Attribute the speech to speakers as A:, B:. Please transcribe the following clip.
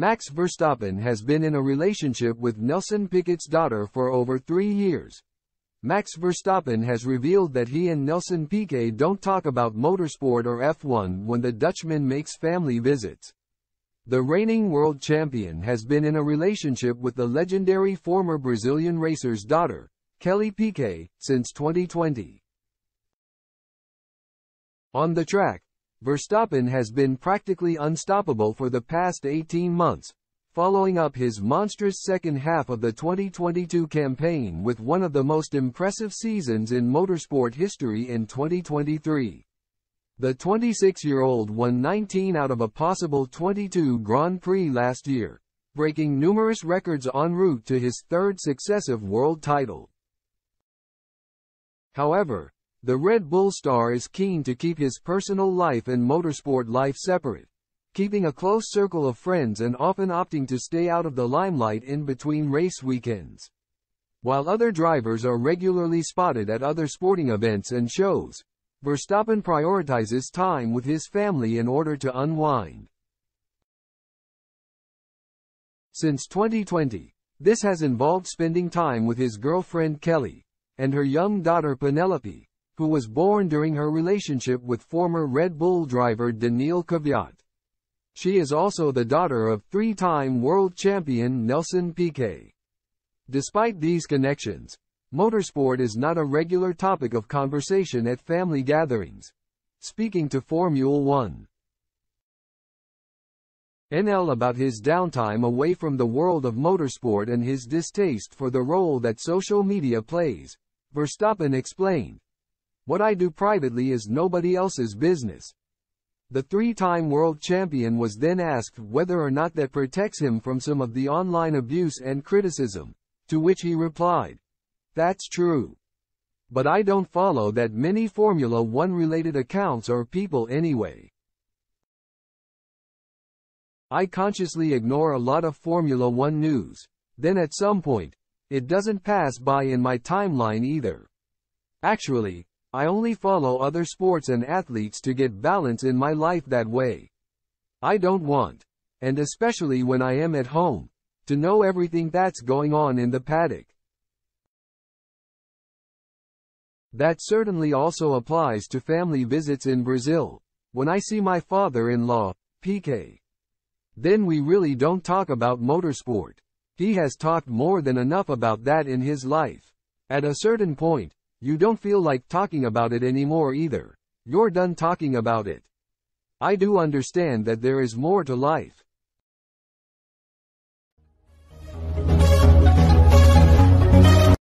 A: Max Verstappen has been in a relationship with Nelson Piquet's daughter for over three years. Max Verstappen has revealed that he and Nelson Piquet don't talk about motorsport or F1 when the Dutchman makes family visits. The reigning world champion has been in a relationship with the legendary former Brazilian racer's daughter, Kelly Piquet, since 2020. On the track, Verstappen has been practically unstoppable for the past 18 months, following up his monstrous second half of the 2022 campaign with one of the most impressive seasons in motorsport history in 2023. The 26-year-old won 19 out of a possible 22 Grand Prix last year, breaking numerous records en route to his third successive world title. However, the Red Bull star is keen to keep his personal life and motorsport life separate, keeping a close circle of friends and often opting to stay out of the limelight in between race weekends. While other drivers are regularly spotted at other sporting events and shows, Verstappen prioritizes time with his family in order to unwind. Since 2020, this has involved spending time with his girlfriend Kelly, and her young daughter Penelope, who was born during her relationship with former Red Bull driver Daniil Kvyat. She is also the daughter of three-time world champion Nelson Piquet. Despite these connections, motorsport is not a regular topic of conversation at family gatherings. Speaking to Formula One, NL about his downtime away from the world of motorsport and his distaste for the role that social media plays, Verstappen explained. What I do privately is nobody else's business. The three-time world champion was then asked whether or not that protects him from some of the online abuse and criticism, to which he replied, That's true. But I don't follow that many Formula One related accounts or people anyway. I consciously ignore a lot of Formula One news. Then at some point, it doesn't pass by in my timeline either. Actually, I only follow other sports and athletes to get balance in my life that way. I don't want, and especially when I am at home, to know everything that's going on in the paddock. That certainly also applies to family visits in Brazil. When I see my father-in-law, Piquet, then we really don't talk about motorsport. He has talked more than enough about that in his life. At a certain point, you don't feel like talking about it anymore either. You're done talking about it. I do understand that there is more to life.